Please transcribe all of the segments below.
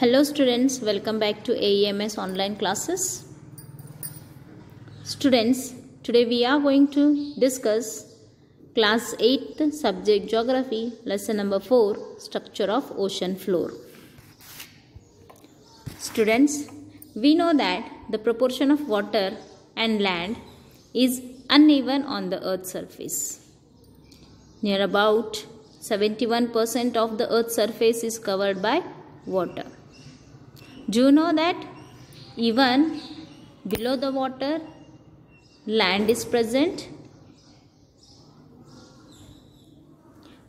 Hello students, welcome back to AEMS online classes. Students, today we are going to discuss class 8 subject geography lesson number 4 structure of ocean floor. Students, we know that the proportion of water and land is uneven on the earth's surface. Near about 71% of the earth's surface is covered by water. Do you know that even below the water land is present?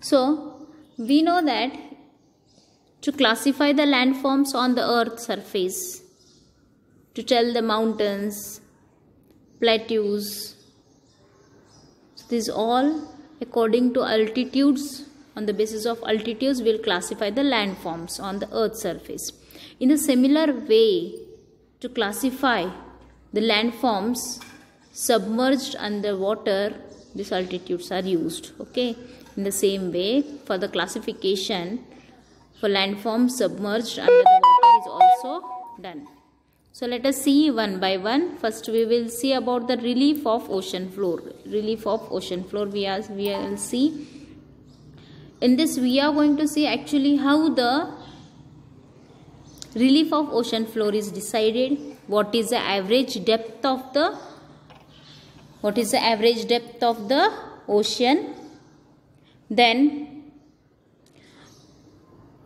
So, we know that to classify the landforms on the earth's surface, to tell the mountains, plateaus, so these all according to altitudes on the basis of altitudes will classify the landforms on the earth's surface in a similar way to classify the landforms submerged under water these altitudes are used okay in the same way for the classification for landforms submerged under the water is also done. So let us see one by one. First we will see about the relief of ocean floor. Relief of ocean floor we are we will see. In this we are going to see actually how the relief of ocean floor is decided. What is the average depth of the what is the average depth of the ocean? Then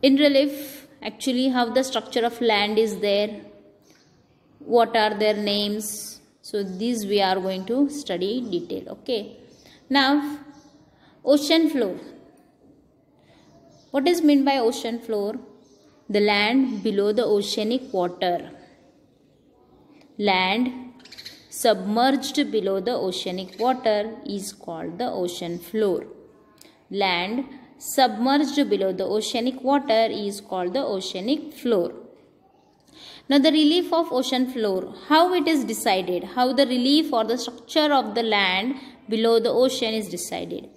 in relief actually how the structure of land is there what are their names? So these we are going to study detail okay? Now ocean floor. What is meant by ocean floor the land below the oceanic water. Land submerged below the oceanic water is called the ocean floor. Land submerged below the oceanic water is called the oceanic floor. Now the relief of ocean floor, how it is decided, how the relief or the structure of the land below the ocean is decided.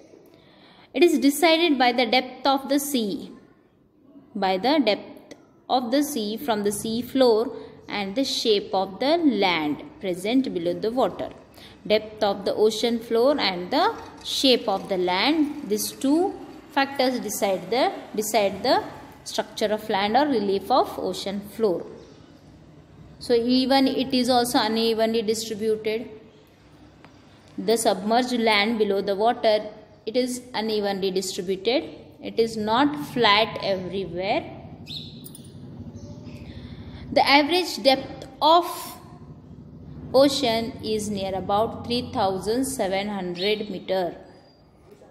It is decided by the depth of the sea, by the depth of the sea from the sea floor and the shape of the land present below the water. Depth of the ocean floor and the shape of the land. These two factors decide the decide the structure of land or relief of ocean floor. So even it is also unevenly distributed. The submerged land below the water it is unevenly distributed. It is not flat everywhere the average depth of ocean is near about 3700 meter.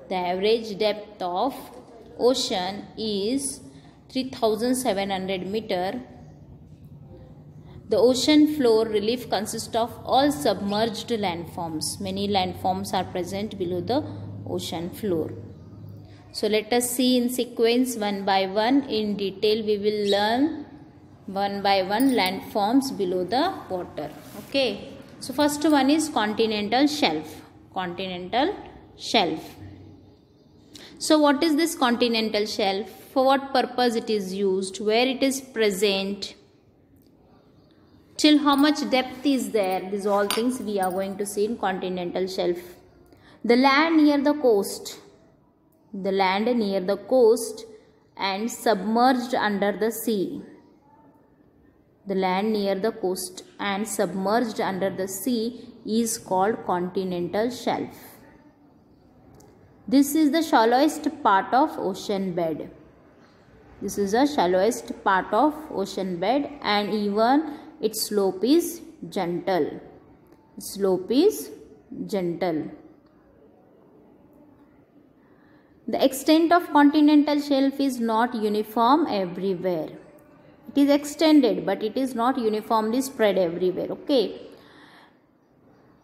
The average depth of ocean is 3700 meter. The ocean floor relief consists of all submerged landforms. Many landforms are present below the ocean floor. So let us see in sequence one by one in detail we will learn one by one landforms below the water. Okay. So first one is continental shelf. Continental shelf. So what is this continental shelf? For what purpose it is used? Where it is present? Till how much depth is there? These all things we are going to see in continental shelf. The land near the coast. The land near the coast and submerged under the sea the land near the coast and submerged under the sea is called continental shelf. This is the shallowest part of ocean bed. This is the shallowest part of ocean bed and even its slope is gentle. Slope is gentle. The extent of continental shelf is not uniform everywhere it is extended but it is not uniformly spread everywhere okay?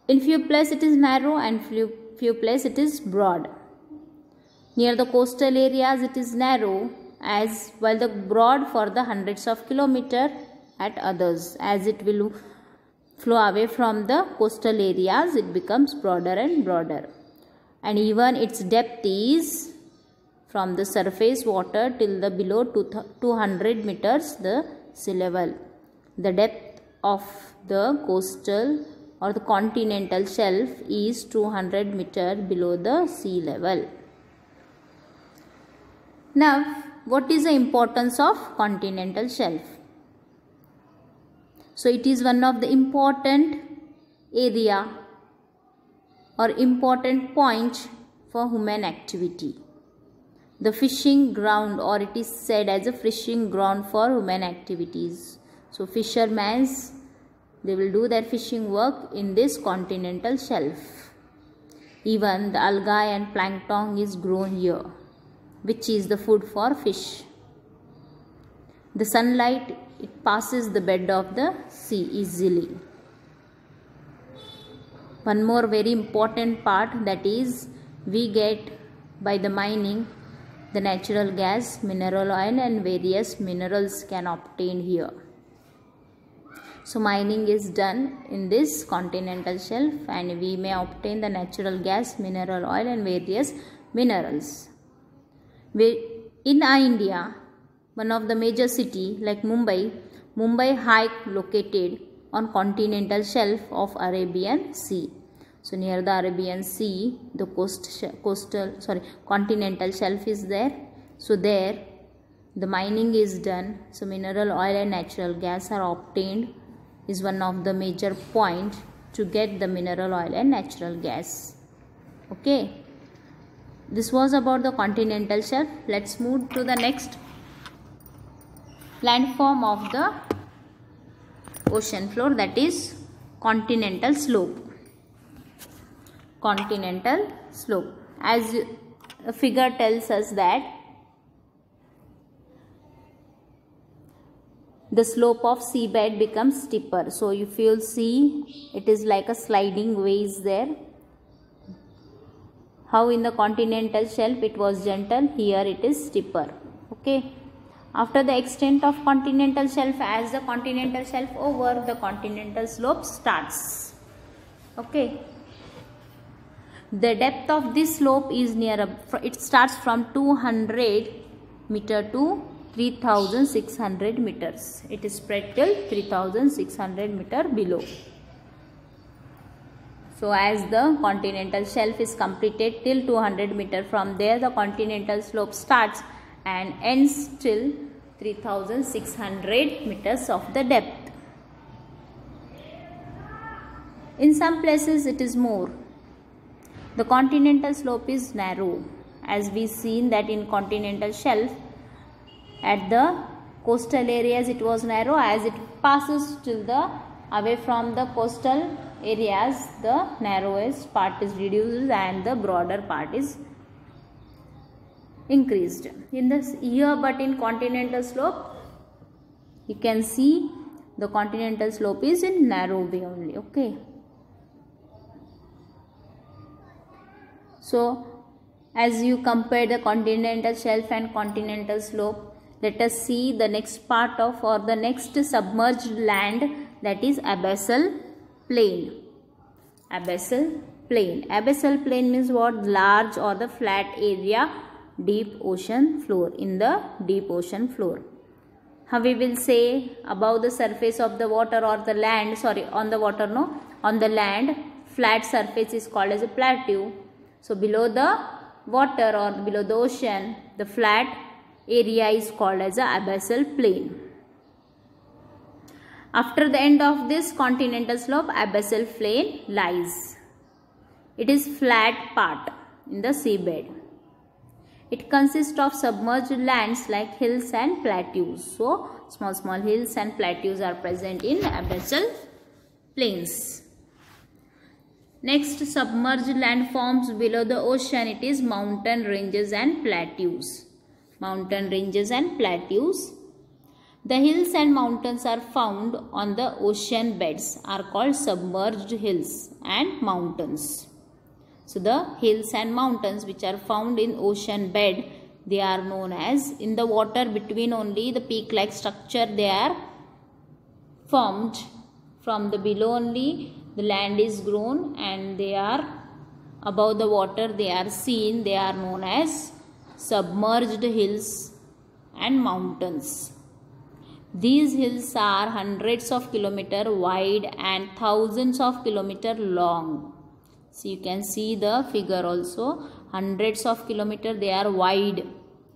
In few places it is narrow and few few places it is broad. Near the coastal areas it is narrow as while the broad for the hundreds of kilometer at others. As it will flow away from the coastal areas it becomes broader and broader. And even its depth is from the surface water till the below 200 meters the sea level. The depth of the coastal or the continental shelf is 200 meter below the sea level. Now, what is the importance of continental shelf? So, it is one of the important area or important point for human activity. The fishing ground or it is said as a fishing ground for human activities. So, fishermen they will do their fishing work in this continental shelf. Even the algae and plankton is grown here which is the food for fish. The sunlight it passes the bed of the sea easily. One more very important part that is we get by the mining the natural gas, mineral oil and various minerals can obtain here. So mining is done in this continental shelf and we may obtain the natural gas, mineral oil and various minerals in India, one of the major city like Mumbai, Mumbai High located on continental shelf of Arabian Sea. So near the Arabian Sea, the coast coastal sorry continental shelf is there. So there the mining is done. So mineral oil and natural gas are obtained is one of the major point to get the mineral oil and natural gas. Okay. This was about the continental shelf. Let's move to the next landform of the ocean floor that is continental slope. Continental slope. As figure tells us that the slope of seabed becomes steeper. So if you'll see it is like a sliding ways there. How in the continental shelf it was gentle here it is steeper. Okay. After the extent of continental shelf as the continental shelf over the continental slope starts. Okay the depth of this slope is near it starts from 200 meter to 3600 meters it is spread till 3600 meter below so as the continental shelf is completed till 200 meter from there the continental slope starts and ends till 3600 meters of the depth. In some places it is more. The continental slope is narrow as we seen that in continental shelf at the coastal areas it was narrow as it passes till the away from the coastal areas the narrowest part is reduced and the broader part is increased. In this here but in continental slope you can see the continental slope is in narrow way only okay so as you compare the continental shelf and continental slope let us see the next part of or the next submerged land that is abyssal plain. Abyssal plain. Abyssal plain means what? Large or the flat area deep ocean floor in the deep ocean floor. How we will say above the surface of the water or the land sorry on the water no on the land flat surface is called as a plateau so below the water or below the ocean the flat area is called as a abyssal plain after the end of this continental slope, abyssal plain lies. It is flat part in the seabed. It consists of submerged lands like hills and plateaus. So, small small hills and plateaus are present in abyssal plains. Next, submerged landforms below the ocean. It is mountain ranges and plateaus. Mountain ranges and plateaus the hills and mountains are found on the ocean beds are called submerged hills and mountains. So the hills and mountains which are found in ocean bed they are known as in the water between only the peak like structure they are formed from the below only the land is grown and they are above the water they are seen they are known as submerged hills and mountains. These hills are hundreds of kilometer wide and thousands of kilometer long. So you can see the figure also. Hundreds of kilometer they are wide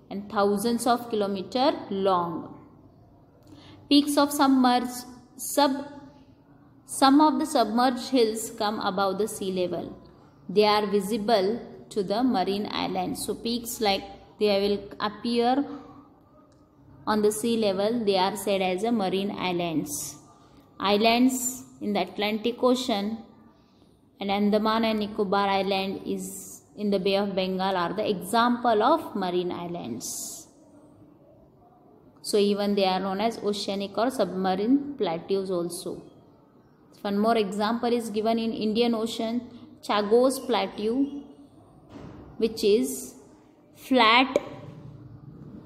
and thousands of kilometer long. Peaks of submerged sub some of the submerged hills come above the sea level. They are visible to the marine islands. So peaks like they will appear on the sea level they are said as a marine islands. Islands in the atlantic ocean and andaman and nicobar island is in the bay of bengal are the example of marine islands. So even they are known as oceanic or submarine plateaus also one more example is given in indian ocean chagos plateau which is flat.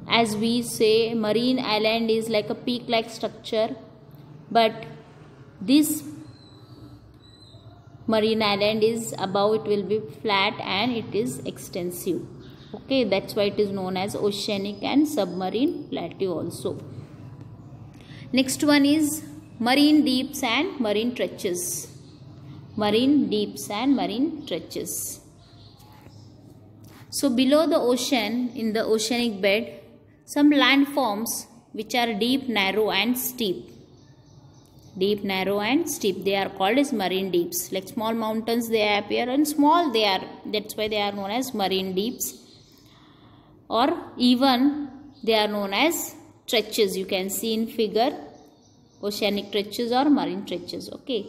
As we say marine island is like a peak like structure but this marine island is above it will be flat and it is extensive. Okay that's why it is known as oceanic and submarine plateau also. Next one is marine deeps and marine trenches marine deeps and marine trenches so below the ocean in the oceanic bed some landforms which are deep, narrow and steep. Deep, narrow and steep. They are called as marine deeps. Like small mountains they appear and small they are. That's why they are known as marine deeps. Or even they are known as trenches. You can see in figure oceanic trenches or marine trenches. Okay.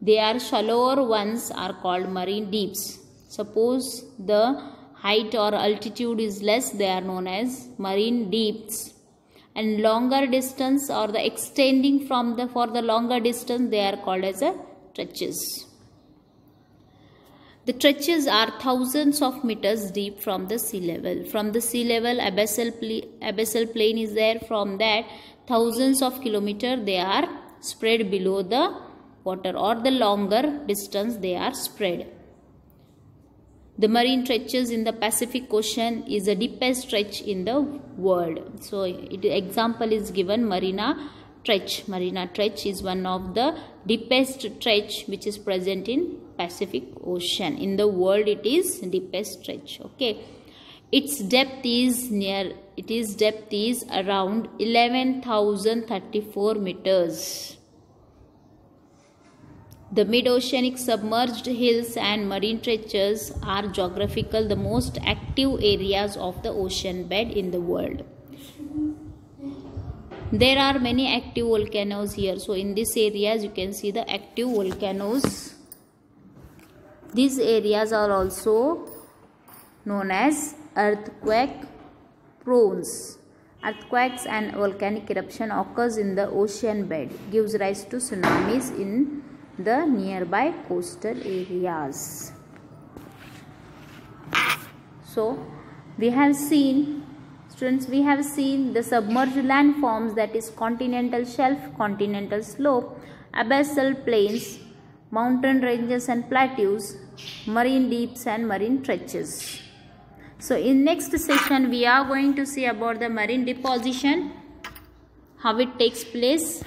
They are shallower ones are called marine deeps. Suppose the height or altitude is less they are known as marine deeps and longer distance or the extending from the for the longer distance they are called as a trenches the trenches are thousands of meters deep from the sea level from the sea level abyssal, abyssal plain is there from that thousands of kilometer they are spread below the water or the longer distance they are spread the marine trenches in the Pacific Ocean is the deepest trench in the world. So, it, example is given Mariana Trench. Mariana Trench is one of the deepest trench which is present in Pacific Ocean. In the world, it is deepest trench. Okay, its depth is near. It is depth is around 11,034 meters. The mid-oceanic submerged hills and marine trenches are geographical the most active areas of the ocean bed in the world. There are many active volcanoes here. So in these areas you can see the active volcanoes. These areas are also known as earthquake prones. Earthquakes and volcanic eruption occurs in the ocean bed gives rise to tsunamis in the nearby coastal areas. So, we have seen students we have seen the submerged landforms that is continental shelf, continental slope, abyssal plains, mountain ranges and plateaus, marine deeps and marine trenches. So in next session we are going to see about the marine deposition, how it takes place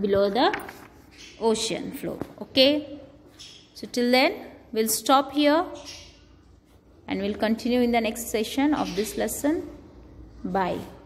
below the ocean floor. Okay? So till then we'll stop here and we'll continue in the next session of this lesson. Bye